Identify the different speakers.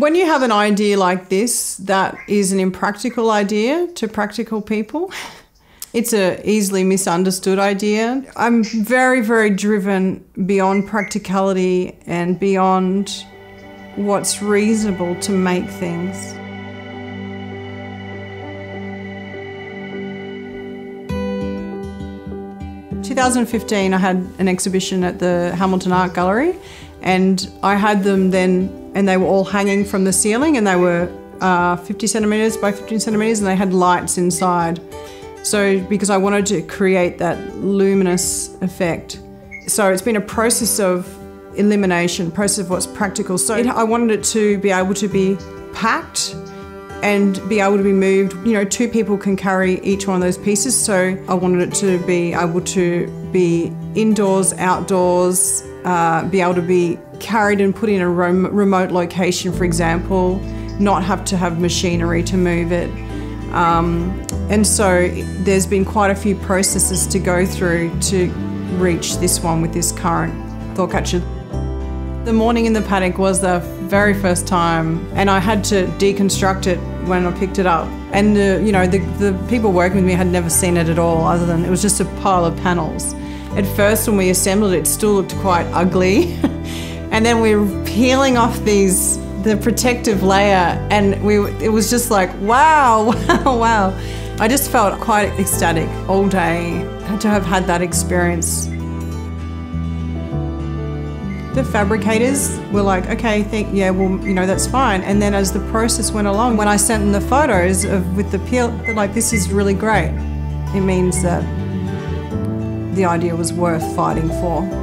Speaker 1: When you have an idea like this that is an impractical idea to practical people, it's a easily misunderstood idea. I'm very, very driven beyond practicality and beyond what's reasonable to make things. Thousand fifteen, I had an exhibition at the Hamilton Art Gallery, and I had them then and they were all hanging from the ceiling and they were uh, 50 centimetres by 15 centimetres and they had lights inside. So, because I wanted to create that luminous effect. So, it's been a process of elimination, process of what's practical. So, it, I wanted it to be able to be packed and be able to be moved. You know, two people can carry each one of those pieces. So, I wanted it to be able to be indoors, outdoors, uh, be able to be carried and put in a remote location, for example, not have to have machinery to move it. Um, and so there's been quite a few processes to go through to reach this one with this current thought catcher. The morning in the paddock was the very first time, and I had to deconstruct it when I picked it up. And the, you know, the, the people working with me had never seen it at all, other than it was just a pile of panels. At first, when we assembled it, it still looked quite ugly. and then we were peeling off these the protective layer and we it was just like wow wow wow. I just felt quite ecstatic all day to have had that experience. The fabricators were like okay think yeah well you know that's fine. And then as the process went along when i sent them the photos of with the peel like this is really great. It means that the idea was worth fighting for